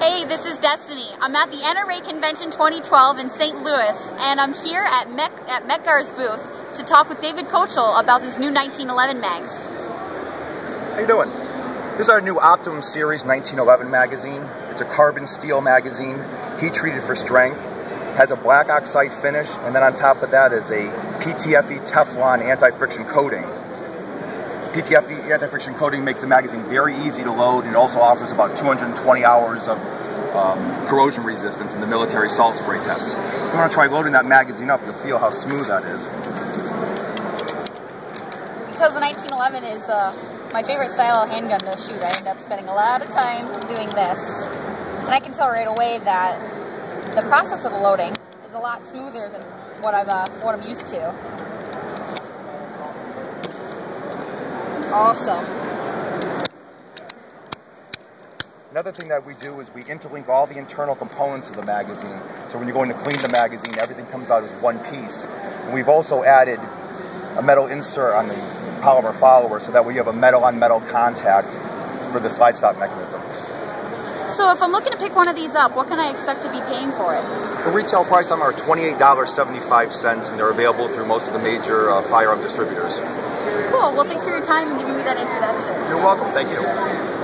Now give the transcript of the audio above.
Hey, this is Destinee. I'm at the NRA Convention 2012 in St. Louis, and I'm here at, Met, at Mec-Gar's booth to talk with David Kochol about these new 1911 mags. How you doing? This is our new Optimum Series 1911 magazine. It's a carbon steel magazine, heat treated for strength, has a black oxide finish, and then on top of that is a PTFE Teflon anti-friction coating. PTFE anti-friction coating makes the magazine very easy to load and also offers about 220 hours of um, corrosion resistance in the military salt spray test. If you want to try loading that magazine up, you'll feel how smooth that is. Because the 1911 is uh, my favorite style of handgun to shoot, I end up spending a lot of time doing this. And I can tell right away that the process of loading is a lot smoother than what I'm, uh, what I'm used to. Awesome. Another thing that we do is we interlink all the internal components of the magazine. So when you're going to clean the magazine, everything comes out as one piece. And we've also added a metal insert on the polymer follower so that we have a metal on metal contact for the slide stop mechanism. So if I'm looking to pick one of these up, what can I expect to be paying for it? The retail price on them are $28.75 and they're available through most of the major uh, firearm distributors. Cool. Well, thanks for your time and giving me that introduction. You're welcome. Thank you.